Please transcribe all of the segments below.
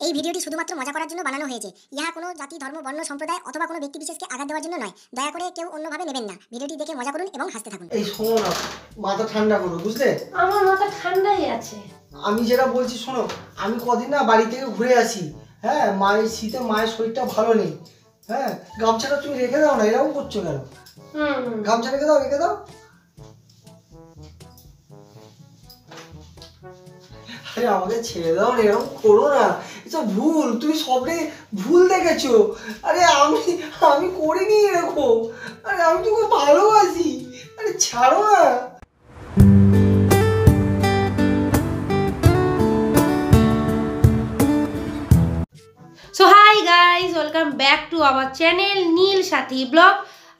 এই ভিডিওটি শুধুমাত্র মজা করার জন্য বানানো হয়েছে। ইহা কোনো জাতি ধর্ম বর্ণ সম্প্রদায় অথবা কোনো ব্যক্তি বিশেষকে আঘাত দেওয়ার জন্য নয়। দয়া করে কেউ অন্যভাবে নেবেন না। ভিডিওটি দেখে মজা করুন এবং হাসতে থাকুন। এই শোনো না মাথা ঠান্ডা করো বুঝলে? আমার মাথা ঠান্ডাই আছে। আমি যেটা বলছি শোনো আমি কদিন না বাড়ি থেকে ঘুরে আসি। হ্যাঁ মায়ের শীতে মায়ের শরীরটা ভালো নেই। হ্যাঁ গামছাটা তুমি রেখে দাও না এরকম করছ কেন। গামছা রেখে দাও রেখে দাও। আরে আমাকে ছেড়ে দাও না এরকম করো না। এসব ভুল, তুমি সবটাই ভুল দেখেছ। আরে আমি আমি করিনি এরকম। আরে আমি তোকে ভালোবাসি। আরে ছাড়ো না। So hi guys welcome back to our channel Neel Sathi blog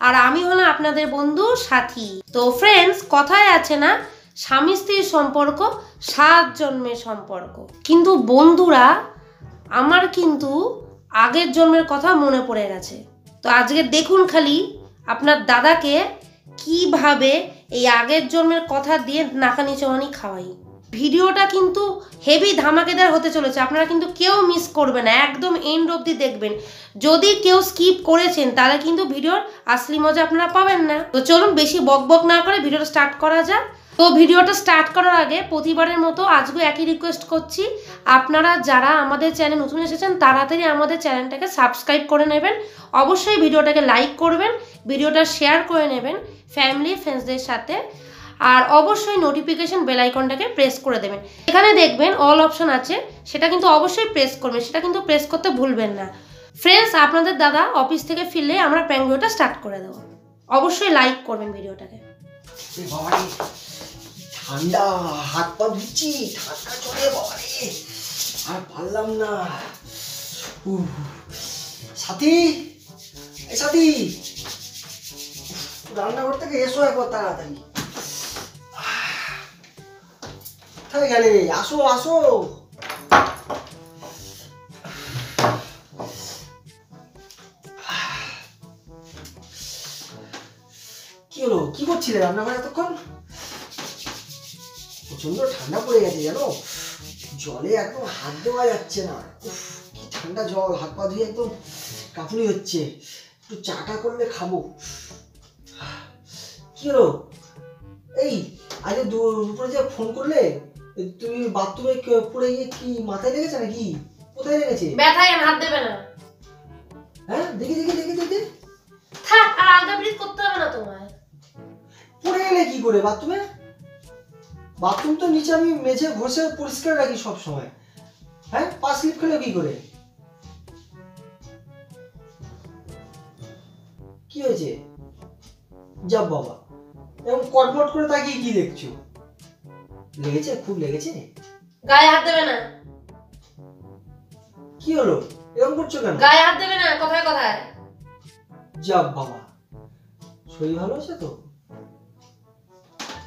আর আমি হলাম আপনাদের বন্ধু সাথী। তো ফ্রেন্ডস কথায় আছে না স্বামী স্ত্রীর সম্পর্ক সাত জন্মের সম্পর্ক। কিন্তু বন্ধুরা, আমার কিন্তু আগের জন্মের কথা মনে পড়ে গেছে। তো আজকে দেখুন খালি আপনার দাদাকে কীভাবে এই আগের জন্মের কথা দিয়ে নাকানি চোয়ানি খাওয়াই। ভিডিওটা কিন্তু হেভি ধামাকেদার হতে চলেছে। আপনারা কিন্তু কেউ মিস করবেন না, একদম এন্ড অবধি দেখবেন। যদি কেউ স্কিপ করেছেন, তাহলে কিন্তু ভিডিওর আসলি মজা আপনারা পাবেন না। তো চলুন বেশি বক বক না করে ভিডিওটা স্টার্ট করা যাক। তো ভিডিওটা স্টার্ট করার আগে প্রতিবারের মতো আজকে একই রিকোয়েস্ট করছি। আপনারা যারা আমাদের চ্যানেল নতুন এসেছেন, তাড়াতাড়ি আমাদের চ্যানেলটাকে সাবস্ক্রাইব করে নেবেন। অবশ্যই ভিডিওটাকে লাইক করবেন, ভিডিওটা শেয়ার করে নেবেন ফ্যামিলি ফ্রেন্ডসদের সাথে। আর অবশ্যই নোটিফিকেশন বেল আইকনটাকে প্রেস করে দেবেন। এখানে দেখবেন অল অপশন আছে, সেটা কিন্তু অবশ্যই প্রেস করবেন, সেটা কিন্তু প্রেস করতে ভুলবেন না। ফ্রেন্ডস আপনাদের দাদা অফিস থেকে ফিরলে আমরা ভিডিওটা স্টার্ট করে দেবো। অবশ্যই লাইক করবেন ভিডিওটাকে ঠান্ডা হাত পা ধুচ্ছি ঠান্ডা চলে বাবারে আর পারলাম না সাথী এ সাথী রান্নাঘর থেকে এসো একবার তাড়াতাড়ি কোথায় গেলে আসো আসো কি হলো কি করছিলে রান্নাঘরে এতক্ষণ প্রচণ্ড ঠান্ডা পড়ে গেছে জানো? জলে একদম হাত দেওয়া যাচ্ছে না। উফ, কি ঠান্ডা জল হাত পা ধুয়ে একদম কাঁপুনি হচ্ছে। একটু চাটা করলে খাব। কি হলো? এই আজ দুপুরে যে ফোন করলে তুমি বাথরুমে পড়ে গিয়ে কি মাথায় লেগেছে নাকি? কোথায় লেগেছে? ব্যথায় হাত দেবে না। হ্যাঁ দেখি দেখি দেখি দেখি। থাক আর আলগা ব্রিজ করতে হবে না তোমায়। পড়ে গেলে কি করে বাথরুমে? বাথরুম তো নিচে আমি মেঝে ঘষে পরিষ্কার রাখি সব সময়। হ্যাঁ? পা স্লিপ খেলো কি করে? কি হয়েছে? যাব বাবা। এরকম কটমট করে তাকিয়ে কি দেখছ? লেগেছে? খুব লেগেছে? গায়ে হাত দেবে না। কি হলো? এরকম করছ কেন? গায়ে হাত দেবে না কথায় কথায়। যাব বাবা। শরীর ভালো আছে তো?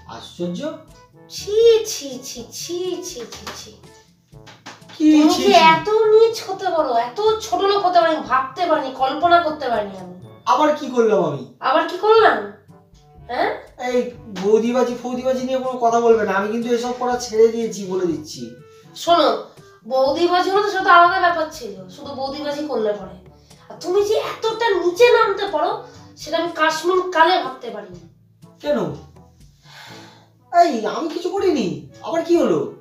আশ্চর্য। ছি ছি ছি ছি ছি ছি ছি। কি তুমি ছি যে ছি? এত নিচ হতে পারো এত ছোট লোক হতে পারি ভাবতে পারিনি কল্পনা করতে পারিনি আমি। আবার কি করলাম আমি? আবার কি করলাম? হ্যাঁ? এই বৌদিবাজি ফৌদিবাজি নিয়ে কোনো কথা বলবে না আমি কিন্তু এসব করা ছেড়ে দিয়েছি বলে দিচ্ছি। শোনো বৌদিবাজি হলো তো সেটা তো আলাদা ব্যাপার ছিল শুধু বৌদিবাজি করলে পরে। আর তুমি যে এতটা নিচে নামতে পারো সেটা আমি কাশ্মীর কালে ভাবতে পারিনি। কেন? এই আমি কিছু করিনি। আবার কি হলো?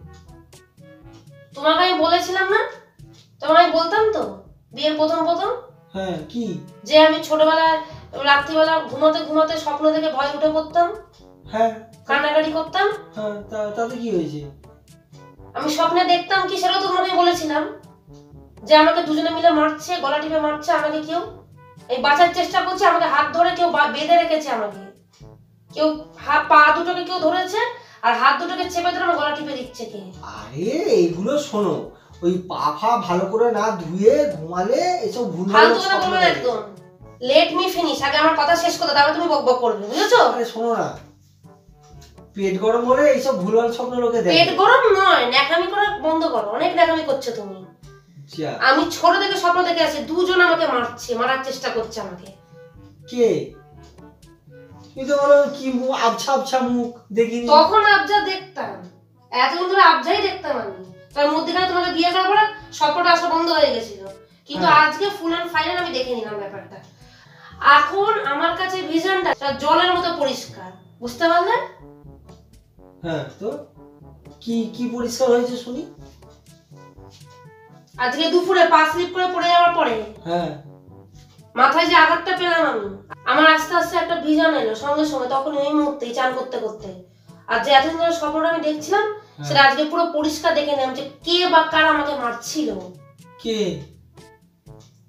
তোমাকে আমি বলেছিলাম না? তোমাকে আমি বলতাম তো? বিয়ের প্রথম প্রথম? হ্যাঁ কি? যে আমি ছোটবেলায় রাত্রিবেলা ঘুমাতে ঘুমাতে স্বপ্ন দেখে ভয় উঠে পড়তাম? হ্যাঁ। কান্নাকাটি করতাম? হ্যাঁ তা- তাতে কি হয়েছে? আমি স্বপ্নে দেখতাম কি সেটাও তোমাকে বলেছিলাম। যে আমাকে দুজনে মিলে মারছে গলা টিপে মারছে আমাকে কেউ এই বাঁচার চেষ্টা করছে আমাকে হাত ধরে কেউ বেঁধে রেখেছে আমাকে। কেউ হাত পা দুটোকে কেউ ধরেছে আর হাত দুটোকে চেপে ধরে গলা টিপে দিচ্ছে কে? আরে এইগুলো শোনো ওই পা ফা ভালো করে না ধুয়ে ঘুমালে এসব ভুল ফালতু কথা বলবে না একদম। লেট মি ফিনিশ আগে আমার কথা শেষ করতে তারপর তুমি বক বক করবে বুঝেছ? আরে শোনো না। পেট গরম হলে এইসব ভুলভাল স্বপ্ন লোকে দেখে। পেট গরম নয় ন্যাকামি করা বন্ধ করো অনেক ন্যাকামি করছ তুমি। আমি ছোট থেকে স্বপ্ন দেখে আছি দুজন আমাকে মারছে মারার চেষ্টা করছে আমাকে। কে? তুই তো বলো কি আবছা আবছা মুখ দেখিনি। তখন আবজা দেখতাম। এতদিন ধরে আবজাই দেখতাম আমি। তার মধ্যেখানে তোমাকে বিয়ে করার পরে স্বপ্নটা আসা বন্ধ হয়ে গেছিল। কিন্তু হ্যাঁ। আজকে ফুল অ্যান্ড ফাইনাল আমি দেখে নিলাম ব্যাপারটা। এখন আমার কাছে ভিশনটা জলের মতো পরিষ্কার। বুঝতে পারলেন হ্যাঁ তো কি কি পরিষ্কার হয়েছে শুনি? আজকে দুপুরে পা স্লিপ করে পড়ে যাওয়ার পরে হ্যাঁ। মাথায় যে আঘাতটা পেলাম আমি আমার আস্তে আস্তে একটা ভিজন এলো সঙ্গে সঙ্গে তখন এই মুহূর্তেই চান করতে করতে। আর যে এতদিন ধরে স্বপ্নটা আমি দেখছিলাম সেটা আজকে পুরো পরিষ্কার দেখে নিলাম যে কে বা কার আমাকে মারছিল। কে?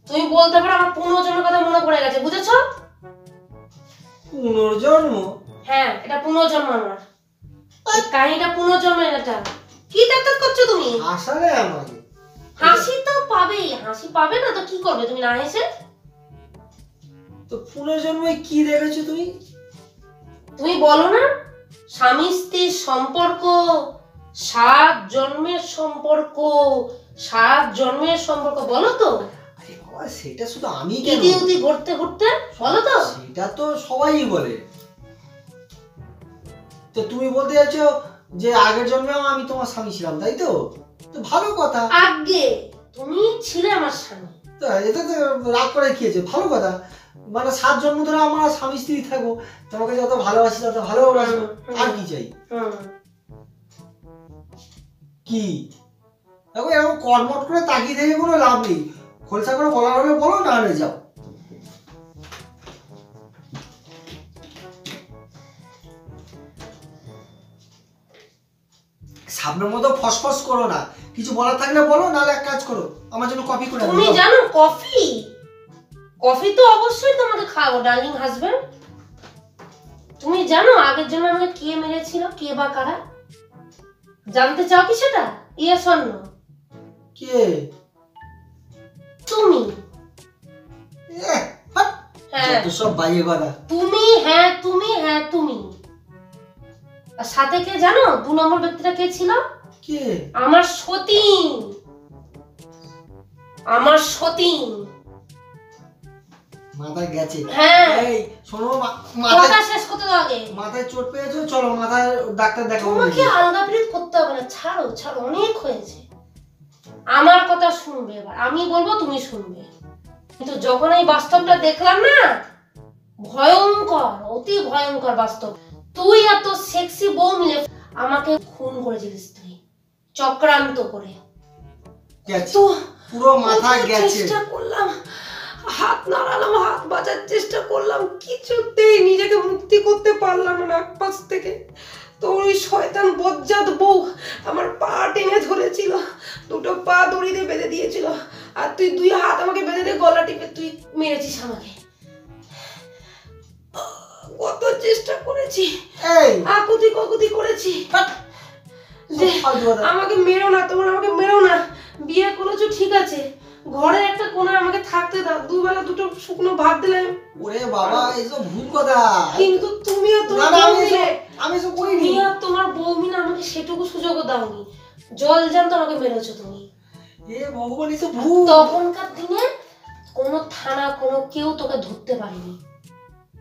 তুমি বলতে পারো আমার পুনর্জন্মের কথা মনে পড়ে গেছে বুঝেছ? পুনর্জন্ম? হ্যাঁ এটা পুনর্জন্ম আমার। এই কাহিনীটা পুনর্জন্মের এটা। কি দেখতে করছ তুমি? আসারে আমাকে। হাসি তো পাবেই হাসি পাবে না তো কি করবে? তুমি না হেসে? তো পুনর্জন্মে কি দেখেছ তুমি? তুমি বলো না স্বামী স্ত্রীর সম্পর্ক সাত জন্মের সম্পর্ক সাত জন্মের সম্পর্ক বলো তো। সেটা শুধু আমি কেন? ইতি ঘুরতে ঘুরতে বলো তো। সেটা তো সবাই বলে। তো তুমি বলতে যাচ্ছো যে আগের জন্মেও আমি তোমার স্বামী ছিলাম তাই তো? তো ভালো কথা। আগে তুমি ছিলে আমার স্বামী। তো এটা তো রাগ করে খেয়েছে ভালো কথা। মানে সাত জন্ম ধরে আমরা স্বামী স্ত্রী থাকব। তোমাকে যত ভালোবাসি তত ভালোবাসবো আর কি চাই? কি? দেখো এরকম কর্মট করে তাকিয়ে থেকে কোনো লাভ নেই। খোলসা করে বলার হলে বলো না হলে যাও। সামনের মতো ফসফস করো না। কিছু বলার থাকলে বলো নাহলে এক কাজ করো। আমার জন্য কপি করে তুমি জানো কফি কফি তো অবশ্যই তোমাকে খাওয়াবো ডার্লিং হাজবেন্ড তুমি জানো আগের জন্য আমাকে কে মেরেছিল কে বা কারা? জানতে চাও কি সেটা? ইয়ে স্বর্ণ কে? তুমি। হ্যাঁ। সব বাজে কথা তুমি হ্যাঁ তুমি হ্যাঁ তুমি। আর সাথে কে জানো? দু নম্বর ব্যক্তিটা কে ছিল? কে? আমার সতীন। আমার সতীন। মাথায় গেছে। হ্যাঁ। এই শোনো মাথায় শেষ করতে আগে। মাথায় চোট পেয়েছ চলো মাথায় ডাক্তার দেখাবো তোমাকে আলগা পিরিত করতে হবে না ছাড়ো ছাড়ো অনেক হয়েছে। আমার কথা শুনবে এবার আমি বলব তুমি শুনবে। কিন্তু যখন এই বাস্তবটা দেখলাম না ভয়ঙ্কর অতি ভয়ঙ্কর বাস্তব। তুই আর তোর সেক্সি বউ মিলে আমাকে খুন করেছিলিস তুই চক্রান্ত করে। গেছে। তো পুরো মাথা গেছে। চেষ্টা করলাম। হাত নাড়ালাম হাত বাঁচার চেষ্টা করলাম কিছুতেই নিজেকে মুক্তি করতে পারলাম না এক পাশ থেকে। তো ওই শয়তান বজ্জাত বউ আমার পা টেনে ধরেছিল দুটো পা দড়ি দিয়ে বেঁধে দিয়েছিল। আর তুই দুই হাত আমাকে বেঁধে দিয়ে গলা টিপে তুই মেরেছিস আমাকে। কত চেষ্টা করেছি আকুতি ককুতি করেছি। যে। আমাকে মেরো না তোমার আমাকে মেরো না বিয়ে করেছ ঠিক আছে। ঘরে একটা কোণে আমাকে থাকতে দাও। দুবেলা দুটো শুকনো ভাত দিলে ওরে বাবা এসব ভুল কথা। কিন্তু তুমিও না তোমার আমি এসব- এসব করিনি। তুমি আর তোমার বউ না আমাকে সেটুকু সুযোগও দাওনি। জল জানতো আমাকে মেরেছো তুমি। এ ভগবান এসব ভুল। তখনকার দিনে কোনো থানা কোনো কেউ তোকে ধরতে পারেনি।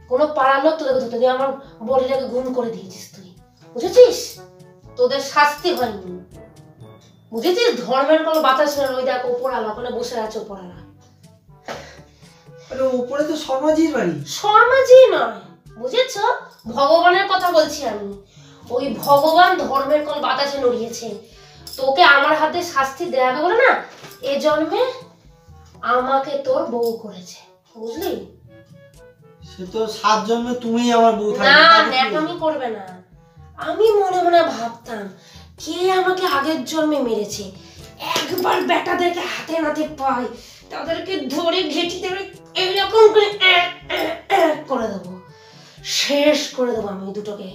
কোনো পাড়ার লোক তোকে ধরতে দিয়ে আমার বডিটাকে গুম করে দিয়েছিস তুই। বুঝেছিস? তোদের শাস্তি হয়নি। বুঝেছিস? ধর্মের কোনো বাতাস না, ওই দেখ ওপরালা ওখানে বসে আছে ওপরালা আরে তো শর্মাজির বাড়ি। শর্মাজি নয়। বুঝেছ? ভগবানের কথা বলছি আমি। ওই ভগবান ধর্মের কোন বাতাসে নড়িয়েছে। তোকে আমার হাতে শাস্তি হবে বলে না? এ জন্মে আমাকে তোর বউ করেছে। বুঝলি? সে তো সাত জন্মে তুমি আমার বউ না ন্যাকামি করবে না। আমি মনে মনে ভাবতাম কে আমাকে আগের জন্মে মেরেছে? একবার বেটাদেরকে হাতে নাতে পাই, তাদেরকে ধরে ঘেঁটি ধরে এইরকম করে করে দেবো। শেষ করে দেবো আমি দুটোকে।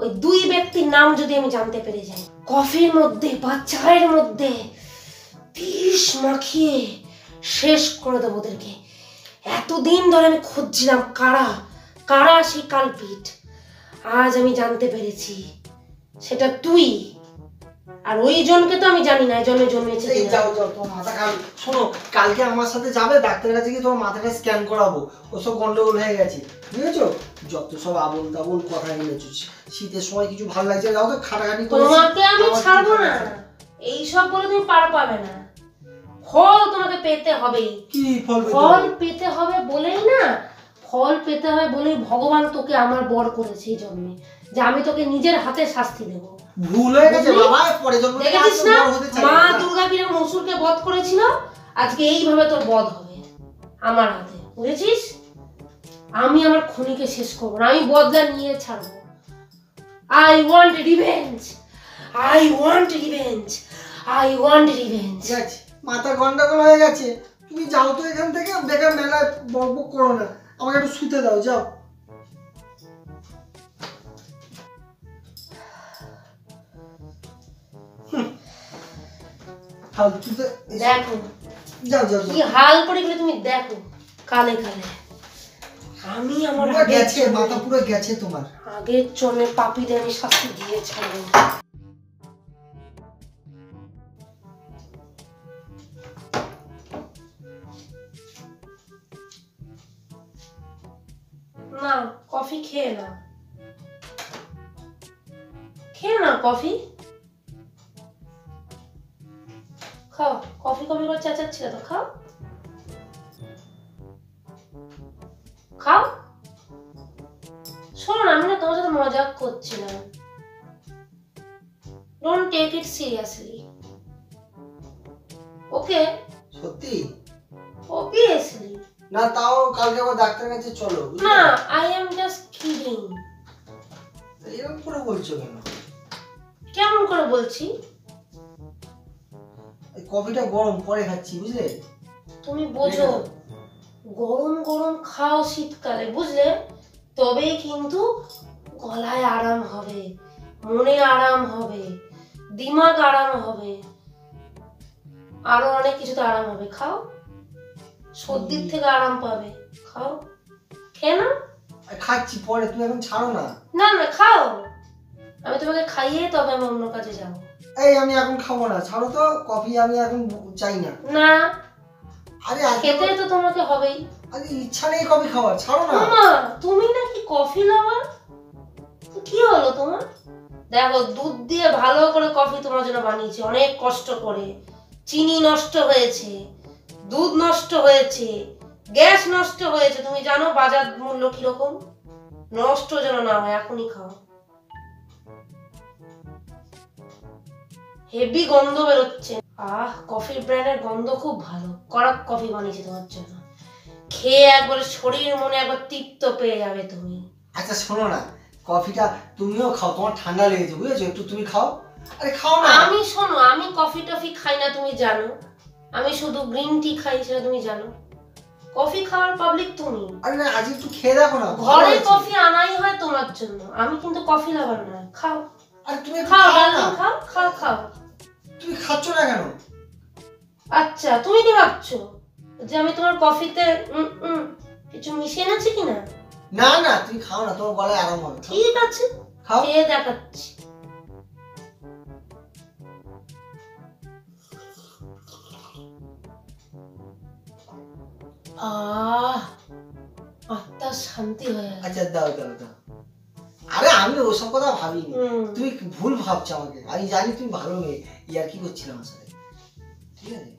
ওই দুই ব্যক্তির নাম যদি আমি জানতে পেরে যাই। কফির মধ্যে বা চায়ের মধ্যে বিষ মাখিয়ে শেষ করে দেবো ওদেরকে। এতদিন ধরে আমি খুঁজছিলাম কারা কারা সেই কালপিট আজ আমি জানতে পেরেছি, সেটা তুই আর ওই জনকে তো আমি জানি না এই জন্মে জন্মেছে এই যাও যাও তোমার মাথা খারাপ শোনো কালকে আমার সাথে যাবে ডাক্তারের কাছে গিয়ে তোমার মাথাটা স্ক্যান করাবো। ওসব গন্ডগোল হয়ে গেছে। বুঝেছ? যত সব আবল তাবল কথা এনেছো শীতের সময় কিছু ভালো লাগছে যাও তো খাটাখাটি করে তোমাকে আমি ছাড়বো না। আছে? এইসব বলে তুমি পার পাবে না। ফল তোমাকে পেতে হবেই। কি ফল পেতে ফল? পেতে হবে পেতে হবে বলেই ভগবান তোকে আমার বর করেছে এই জন্মে যে আমি তোকে নিজের হাতে শাস্তি দেবো। ভুল হয়ে গেছে বাবা পরে যখন দেখেছিস না? মা দুর্গা অসুরকে বধ করেছিল আজকে এইভাবে তোর বধ হবে আমার হাতে বুঝেছিস? আমি আমার খুনিকে শেষ করব না আমি বদলা নিয়ে ছাড়বো। I want revenge I want revenge I want revenge মাথা গন্ডগোল হয়ে গেছে। তুমি যাও তো এখান থেকে বেকার মেলায় বক বক করো না। আমাকে একটু শুতে দাও যাও। দেখো। যাও যাও কি হাল করে গেলে তুমি দেখো কালে কালে আমি আমার গেছে মাথা পুরো গেছে তোমার। আগের জন্মে পাপিদের আমি শাস্তি দিয়ে ছাড়বো খাও। শোনো আমি না তোমার সাথে মজাক করছিলাম। Don't take it seriously okay? সত্যি? অবভিয়াসলি না তাও কালকে আবার ডাক্তারের কাছে চলো না আই এম জাস্ট কিডিং এরকম করে বলছো কেন? কেমন করে বলছি? এই কফিটা গরম পরে খাচ্ছি বুঝলে? তুমি বোঝো। গরম গরম খাও শীতকালে বুঝলে? তবেই কিন্তু গলায় আরাম হবে মনে আরাম হবে দিমাগ আরাম হবে আরও অনেক কিছুতে আরাম হবে। খাও সর্দির থেকে আরাম পাবে। খাও। খেয়ে না খাচ্ছি পরে তুমি এখন ছাড়ো না। না না খাও। আমি তোমাকে খাইয়ে তবে আমি অন্য কাজে যাব। এই আমি এখন খাব না ছাড়ো তো কফি আমি এখন চাই না। না আরে খেতে তো তোমাকে হবেই। আরে ইচ্ছা নেই কফি খাওয়ার ছাড়ো না। মা তুমি নাকি কফি লাভার কি হলো তোমার? দেখো দুধ দিয়ে ভালো করে কফি তোমার জন্য বানিয়েছি অনেক কষ্ট করে। চিনি নষ্ট হয়েছে দুধ নষ্ট হয়েছে গ্যাস নষ্ট হয়েছে। তুমি জানো বাজার মূল্য কীরকম? নষ্ট যেন না হয় এখনই খাও। হেভি গন্ধ বেরোচ্ছে। আহ কফির ব্র্যান্ডের গন্ধ খুব ভালো। কড়ক কফি বানিয়েছি তোমার জন্য। খেয়ে একবারে শরীর মনে একবার তৃপ্ত পেয়ে যাবে তুমি। আচ্ছা শোনো না কফিটা তুমিও খাও তোমার ঠান্ডা লেগেছে বুঝেছ? একটু তুমি খাও। আরে খাও না। আমি শোনো আমি কফি টফি খাই না তুমি জানো। আমি শুধু গ্রিন টি খাই সেটা তুমি জানো। কফি খাওয়ার পাবলিক তুমি। আরে না আজ একটু খেয়ে দেখো না ঘরে কফি আনাই হয় তোমার জন্য। আমি কিন্তু কফি লাভার না খাও। আরে তুমি খাও খাও না। খাও খাও। খাচ্ছ না কেন? আচ্ছা তুমি কি ভাবছ যে আমি তোমার কফিতে কিছু মিশিয়ে এনেছি কিনা? না না তুমি খাও না তোমার গলায় আরাম হবে ঠিক আছে খাও। খেয়ে দেখাচ্ছি। আহ আত্মা শান্তি হয়ে আচ্ছা দাও দাও দাও। আরে আমি ওসব কথা ভাবিনি। তুমি ভুল ভাবছ আমাকে? আমি জানি তুমি ভালো মেয়ে। ইয়ার কি করছিলাম আমার সাথে? ঠিক আছে?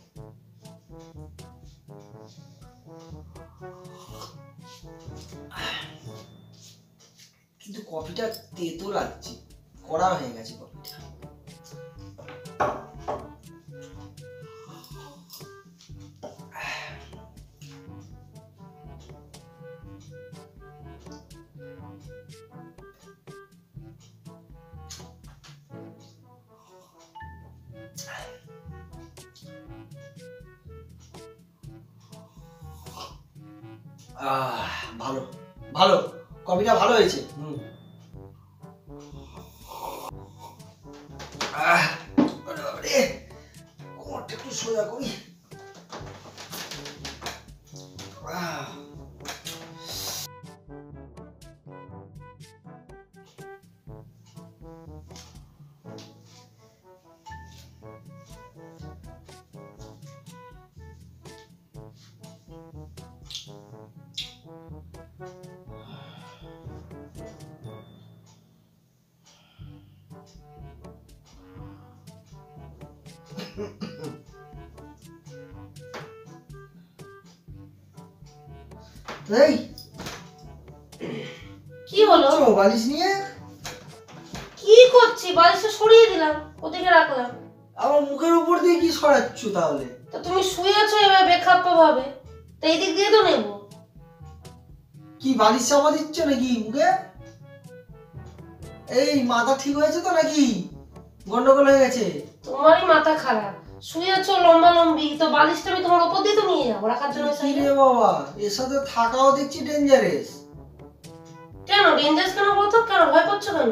কিন্তু কফিটা তেতো লাগছে। কড়া হয়ে গেছে কফিটা ওরে বাবারে, কোমরটা একটু সোজা করি আহ, কি হলো? বালিশ নিয়ে। কি করছি? বালিশটা সরিয়ে দিলাম ওদিকে রাখলাম। আমার মুখের উপর দিয়ে কি সরাচ্ছ তাহলে? তা তুমি শুয়েছো এবার বেখাপ্পা ভাবে তা এই দিক দিয়ে তো নেব। কি বালিশ চাপা দিচ্ছ নাকি মুখে? এই মাথা ঠিক হয়েছে তো নাকি? গন্ডগোল হয়ে গেছে। তোমারই মাথা খারাপ। শুয়ে আছো লম্বা লম্বি তো বালিশটা আমি তোমার ওপর দিয়ে তো নিয়ে যাব রাখার জন্য কি রে বাবা? এর সাথে থাকাও দেখছি ডেঞ্জারেস কেন? ডেঞ্জার্স কেন বলতো কেন? ভয় পাচ্ছ কেন?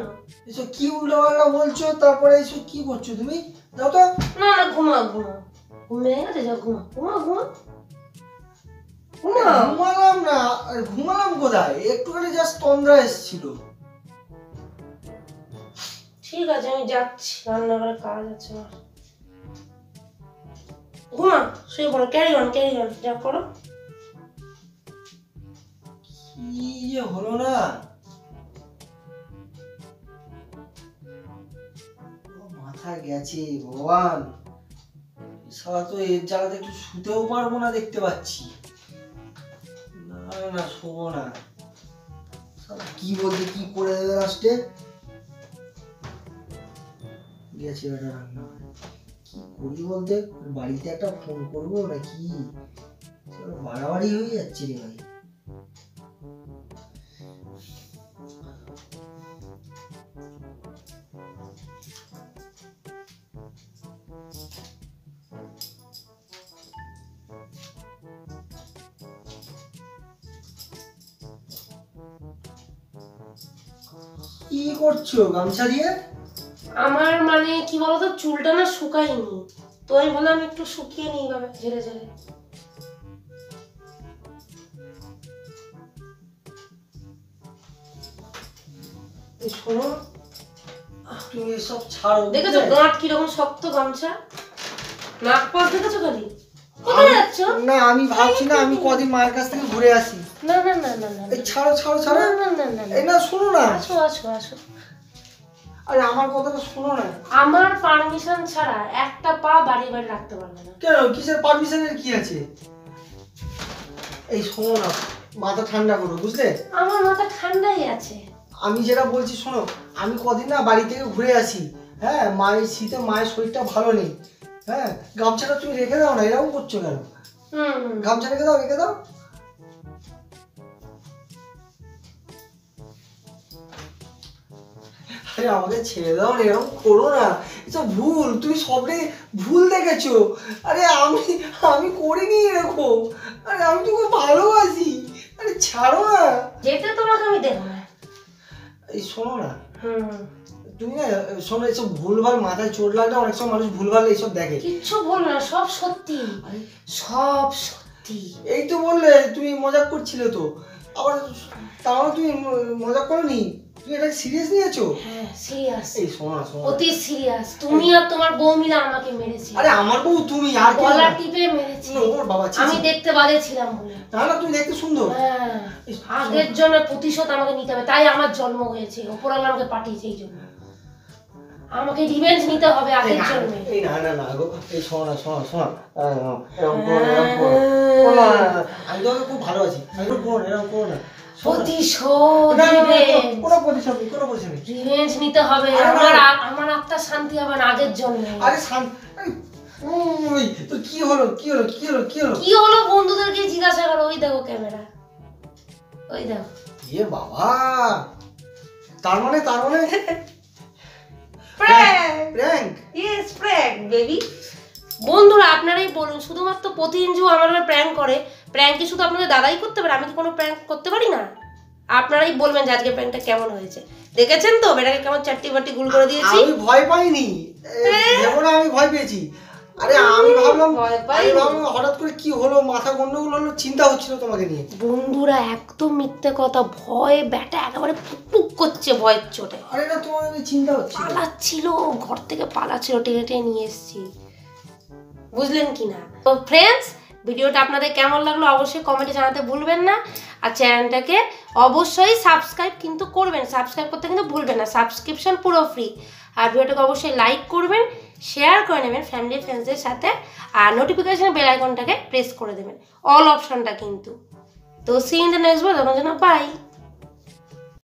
এসব কি উল্টো পাল্টা বলছো? তারপরে এসব কি করছ তুমি? দাও তো। না না ঘুমা ঘুমা। ঘুমিয়ে গেছে যাও ঘুমা। ঘুমা ঘুমা। ঘুমা ঘুমালাম না। ঘুমালাম কোথায়? একটুখানি জাস্ট তন্দ্রা এসেছিল। ঠিক আছে, আমি যাচ্ছি। রান্নাঘরে কাজ আছে আমার। ঘুমা, শুয়ে পড়ো ক্যারি অন ক্যারি যা করো। গেছে এর একটু শুতেও পারব না দেখতে পাচ্ছি। না না শোবো না। কি বলতে কি করে দেবে লাস্টে গেছে ওটা রান্না কি করি বলতে? বাড়িতে একটা ফোন করব নাকি শালা বাড়াবাড়ি হয়ে যাচ্ছে রে ভাই। কি করছ, গামছা দিয়ে? আমার মানে কি বলতো চুলটা না শুকায়নি। তো আমি বললাম একটু শুকিয়ে নিই ভাবে ঝেড়ে ঝেড়ে। শোনো তুমি এসব ছাড়ো দেখেছ গাঁট কীরকম শক্ত গামছা? নাক পাশ দেখেছ খালি? না আমি ভাবছি না আমি কদিন মায়ের কাছ থেকে ঘুরে আসি। না না না না না ছাড়ো ছাড়ো ছাড়ো। না না না না না শোনো না। আসো আসো আসো। আরে আমার কথাটা শোনো না। আমার পারমিশন ছাড়া একটা পা বাড়ি বাড়ি রাখতে পারবে না। কেন? কিসের পারমিশনের কি আছে? এই শোনো না মাথা ঠান্ডা করো বুঝলে? আমার মাথা ঠান্ডাই আছে। আমি যেটা বলছি শোনো আমি কদিন না বাড়ি থেকে ঘুরে আসি। হ্যাঁ মায়ের শীতে মায়ের শরীরটা ভালো নেই। হ্যাঁ গামছাটা তুমি রেখে দাও না এরকম করছ কেন। গামছা রেখে দাও রেখে দাও। আরে আমাকে ছেড়ে দাও না এরকম করো না। এসব ভুল তুমি সবটাই ভুল দেখেছ। আরে আমি আমি করিনি এরকম। আরে আমি তোকে ভালোবাসি। আরে ছাড়ো না। যেতে তোমাকে আমি দেবো। না এই শোনো না। তুমি না শোনো এসব ভুলভাল মাথায় চোট লাগলে অনেক সময় মানুষ ভুলভাল এইসব দেখে। কিচ্ছু বল না সব সত্যি। সব সত্যি। এই তো বললে তুমি মজাক করছিলে তো। আবার তাও তুমি ম- মজাক করনি? তুমি এটা সিরিয়াস নিয়েছো? হ্যাঁ সিরিয়াস এই শোনো না অতি সিরিয়াস তুমি আর তোমার বউ মিলে আমাকে মেরেছি আরে আমার বউ তুমি আর গলা টিপে মেরেছি ওর বাবা আমি দেখতে বাজে ছিলাম বলে। না না তুমি দেখতে সুন্দর। হ্যাঁ। আগের জন্য প্রতিশোধ আমাকে নিতে হবে তাই আমার জন্ম হয়েছে। ওপরাল আমাকে পাঠিয়েছে এই জন্য। আমাকে রিভেঞ্জ নিতে হবে আগের না, জন্মে। এই না না না গো এই শোনো শোনো শোনো এরকম করো এরকম করো। না। করো আমি তোমাকে খুব ভালোবাসি। আমি তো করো এরকম করো না। প্রতিশোধ না, না, না, না, রিভেঞ্জ কোনো প্রতিশোধ নেই, কোনো প্রতিশোধ নেই। রিভেঞ্জ নিতে হবে। আমার আমার আত্মা শান্তি হবে না আগের জন্মে আরে শান্ত তো কি হলো কি হলো কি হলো কি হলো? কি হলো বন্ধুদেরকে জিজ্ঞাসা করো? ওই দেখো ক্যামেরা। ওই দেখো। এ বাবা! তার মানে তার মানে? Prank prank yes prank baby বন্ধুরা আপনারাই বলুন শুধুমাত্র প্রতিদিনজু আমার প্র্যাঙ্ক করে প্র্যাঙ্ক কি শুধু আপনাদের দাদাই করতে পারে? আমি কি কোনো প্র্যাঙ্ক করতে পারি না? আপনারাই বলবেন যে আজকে প্র্যাঙ্কটা কেমন হয়েছে। দেখেছেন তো? বেটাকে কেমন চারটি বাটি গুল করে দিয়েছি? আমি ভয় পাইনি। এ, ভেবো না আমি ভয় পেয়েছি। আরে আমি ভাবলাম ভয় আমি ভাবলাম হঠাৎ করে কি হলো মাথা গন্ডগোল হলো চিন্তা হচ্ছিল তোমাকে নিয়ে। বন্ধুরা একদম মিথ্যে কথা। ভয়ে ব্যাটা একেবারে পুক করছে ভয়ের চোটে। আরে না তোমার আমি চিন্তা হচ্ছিল। পালাচ্ছিল ঘর থেকে পালাচ্ছিল টেনে টেনে নিয়ে এসেছি। বুঝলেন কি না? তো ফ্রেন্ডস ভিডিওটা আপনাদের কেমন লাগল অবশ্যই কমেন্টে জানাতে ভুলবেন না। আর চ্যানেলটাকে অবশ্যই সাবস্ক্রাইব কিন্তু করবেন। সাবস্ক্রাইব করতে কিন্তু ভুলবেন না। সাবস্ক্রিপশন পুরো ফ্রি আর ভিডিওটাকে অবশ্যই লাইক করবেন শেয়ার করে নেবেন ফ্যামিলি ফ্রেন্ডসদের সাথে। আর নোটিফিকেশন বেল আইকনটাকে প্রেস করে দেবেন। অল অপশানটা কিন্তু। তো সি ইন দ্য নেক্সট তখন যেন বাই